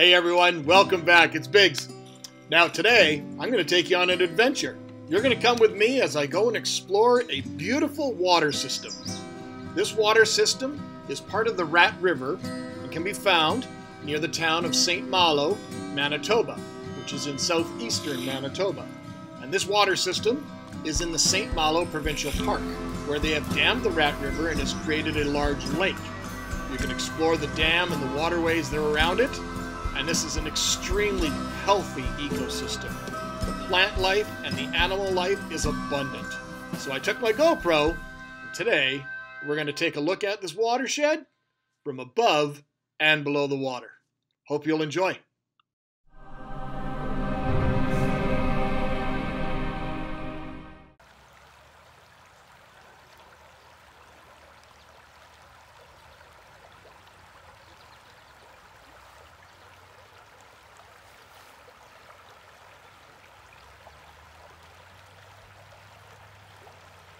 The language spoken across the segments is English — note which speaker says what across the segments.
Speaker 1: Hey everyone, welcome back. It's Biggs. Now today, I'm going to take you on an adventure. You're going to come with me as I go and explore a beautiful water system. This water system is part of the Rat River and can be found near the town of St. Malo, Manitoba, which is in southeastern Manitoba. And this water system is in the St. Malo Provincial Park, where they have dammed the Rat River and has created a large lake. You can explore the dam and the waterways that are around it, and this is an extremely healthy ecosystem. The plant life and the animal life is abundant. So I took my GoPro, and today we're going to take a look at this watershed from above and below the water. Hope you'll enjoy.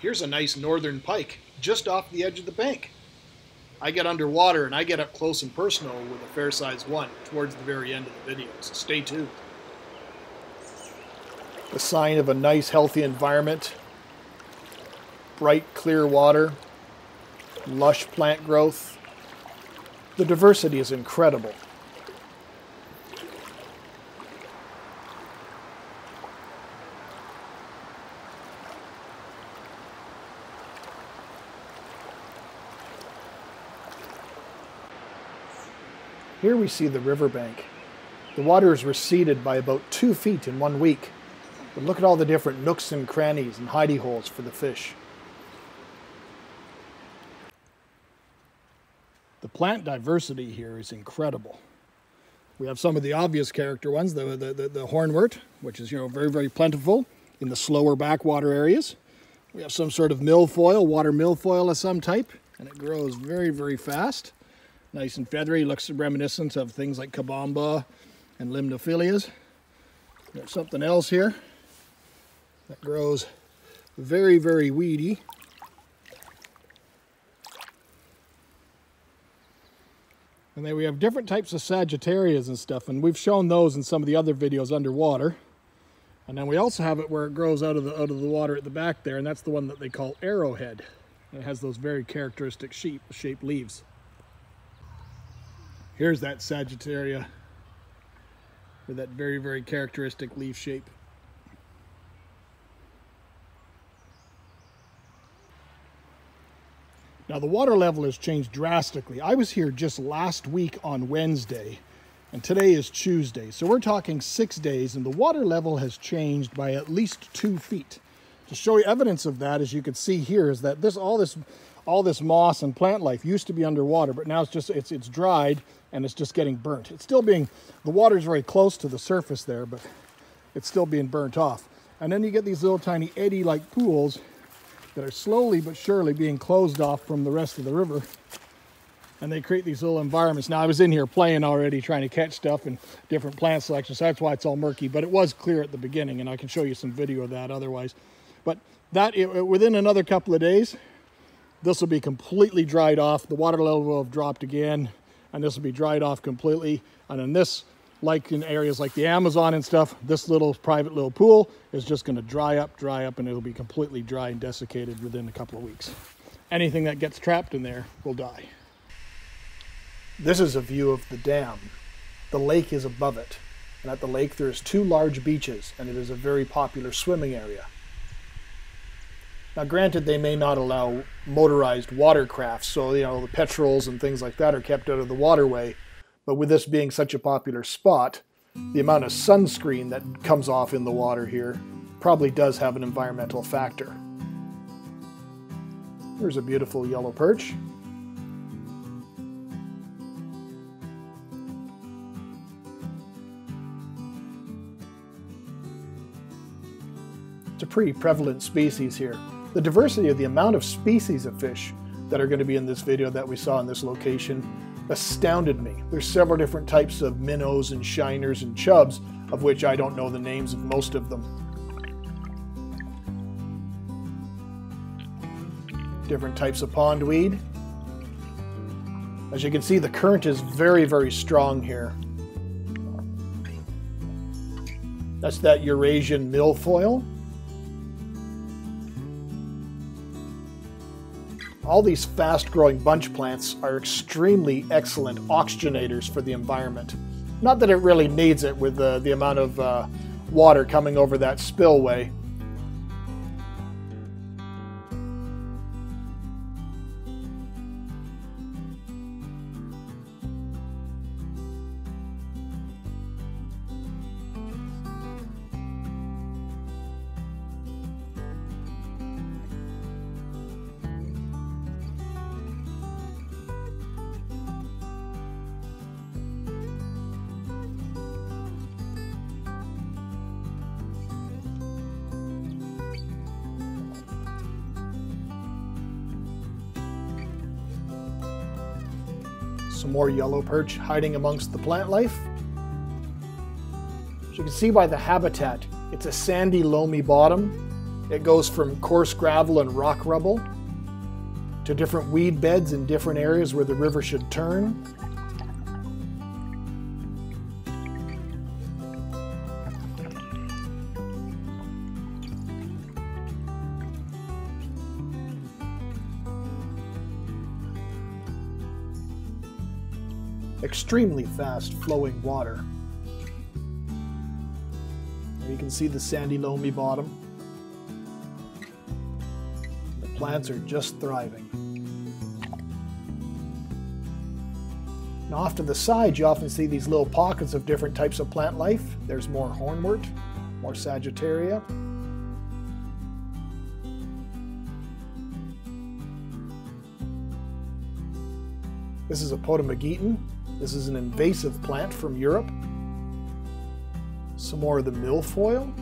Speaker 1: Here's a nice northern pike just off the edge of the bank. I get underwater and I get up close and personal with a fair size one towards the very end of the video, so stay tuned. The sign of a nice healthy environment, bright clear water, lush plant growth. The diversity is incredible. Here we see the riverbank. The water is receded by about two feet in one week. But look at all the different nooks and crannies and hidey holes for the fish. The plant diversity here is incredible. We have some of the obvious character ones, the, the, the, the hornwort, which is you know very, very plentiful in the slower backwater areas. We have some sort of milfoil, water milfoil of some type, and it grows very, very fast nice and feathery. Looks reminiscent of things like cabomba and limnophilias. There's something else here that grows very, very weedy. And then we have different types of Sagittarias and stuff, and we've shown those in some of the other videos underwater. And then we also have it where it grows out of the out of the water at the back there, and that's the one that they call arrowhead. It has those very characteristic sheep shaped leaves. Here's that Sagittaria with that very, very characteristic leaf shape. Now the water level has changed drastically. I was here just last week on Wednesday and today is Tuesday. So we're talking six days and the water level has changed by at least two feet. To show you evidence of that, as you can see here, is that this all this all this moss and plant life used to be underwater, but now it's just it's it's dried and it's just getting burnt. It's still being the water's very close to the surface there, but it's still being burnt off. And then you get these little tiny eddy-like pools that are slowly but surely being closed off from the rest of the river. And they create these little environments. Now I was in here playing already, trying to catch stuff and different plant selections. So that's why it's all murky, but it was clear at the beginning and I can show you some video of that otherwise. But that within another couple of days, this will be completely dried off. The water level will have dropped again, and this will be dried off completely. And in this, like in areas like the Amazon and stuff, this little private little pool is just gonna dry up, dry up, and it'll be completely dry and desiccated within a couple of weeks. Anything that gets trapped in there will die. This is a view of the dam. The lake is above it. And at the lake, there's two large beaches, and it is a very popular swimming area. Now, granted, they may not allow motorized watercraft, so you know the petrels and things like that are kept out of the waterway. But with this being such a popular spot, the amount of sunscreen that comes off in the water here probably does have an environmental factor. Here's a beautiful yellow perch. It's a pretty prevalent species here. The diversity of the amount of species of fish that are going to be in this video that we saw in this location astounded me. There's several different types of minnows and shiners and chubs, of which I don't know the names of most of them. Different types of pondweed. As you can see, the current is very, very strong here. That's that Eurasian milfoil. All these fast-growing bunch plants are extremely excellent oxygenators for the environment. Not that it really needs it with the, the amount of uh, water coming over that spillway, Some more yellow perch hiding amongst the plant life. As you can see by the habitat, it's a sandy, loamy bottom. It goes from coarse gravel and rock rubble to different weed beds in different areas where the river should turn. Extremely fast flowing water. There you can see the sandy loamy bottom. The plants are just thriving. Now off to the side you often see these little pockets of different types of plant life. There's more hornwort, more sagittaria, This is a potamogeton. This is an invasive plant from Europe. Some more of the milfoil.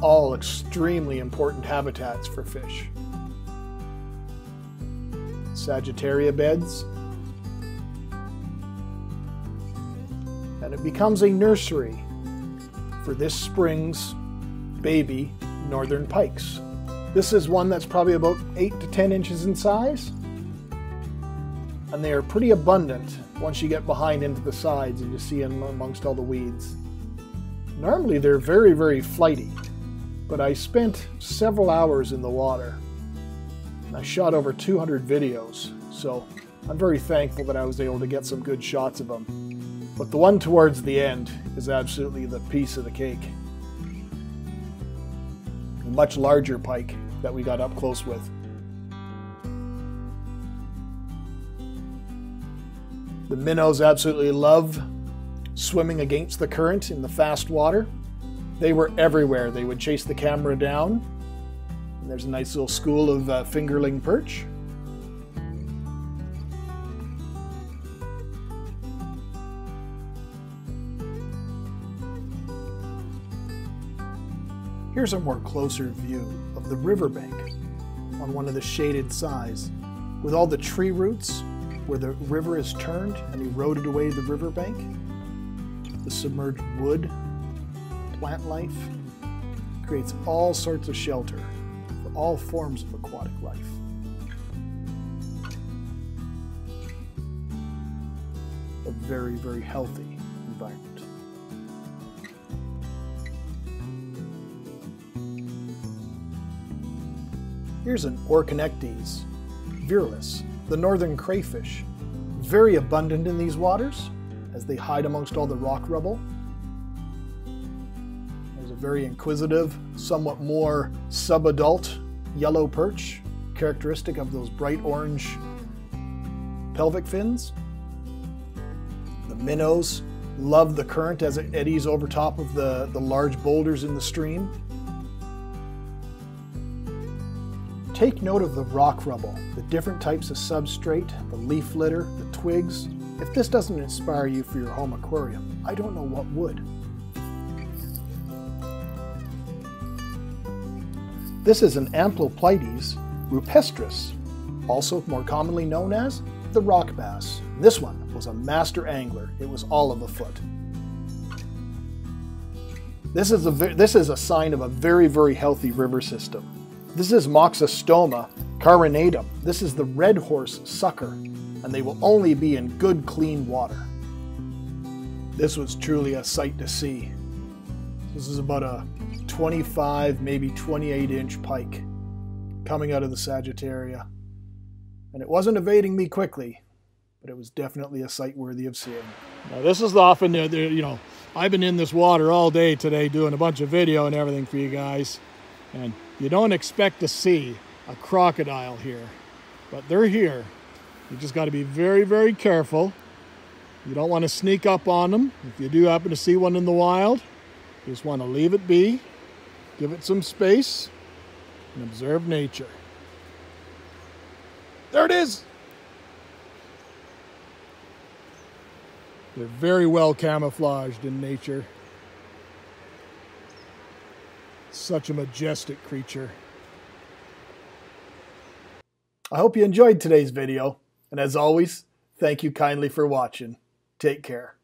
Speaker 1: All extremely important habitats for fish. Sagittaria beds. And it becomes a nursery for this spring's baby northern pikes. This is one that's probably about 8 to 10 inches in size and they are pretty abundant once you get behind into the sides and you see them amongst all the weeds. Normally they're very, very flighty, but I spent several hours in the water. I shot over 200 videos, so I'm very thankful that I was able to get some good shots of them. But the one towards the end is absolutely the piece of the cake. A much larger pike that we got up close with. The minnows absolutely love swimming against the current in the fast water. They were everywhere. They would chase the camera down. And there's a nice little school of uh, fingerling perch. Here's a more closer view of the riverbank on one of the shaded sides with all the tree roots where the river has turned and eroded away the riverbank. The submerged wood, plant life, creates all sorts of shelter for all forms of aquatic life. A very, very healthy environment. Here's an Orconectes virilis the northern crayfish, very abundant in these waters as they hide amongst all the rock rubble. There's a very inquisitive, somewhat more subadult yellow perch, characteristic of those bright orange pelvic fins. The minnows love the current as it eddies over top of the, the large boulders in the stream. Take note of the rock rubble, the different types of substrate, the leaf litter, the twigs. If this doesn't inspire you for your home aquarium, I don't know what would. This is an Ambloplites rupestris, also more commonly known as the rock bass. This one was a master angler. It was all of a foot. This is a, this is a sign of a very, very healthy river system. This is Moxostoma carinatum. This is the red horse sucker, and they will only be in good, clean water. This was truly a sight to see. This is about a 25, maybe 28 inch pike coming out of the Sagittaria. And it wasn't evading me quickly, but it was definitely a sight worthy of seeing. Now this is the often, you know, I've been in this water all day today doing a bunch of video and everything for you guys. And you don't expect to see a crocodile here, but they're here. You just got to be very, very careful. You don't want to sneak up on them. If you do happen to see one in the wild, you just want to leave it be, give it some space, and observe nature. There it is! They're very well camouflaged in nature. Such a majestic creature. I hope you enjoyed today's video, and as always, thank you kindly for watching. Take care.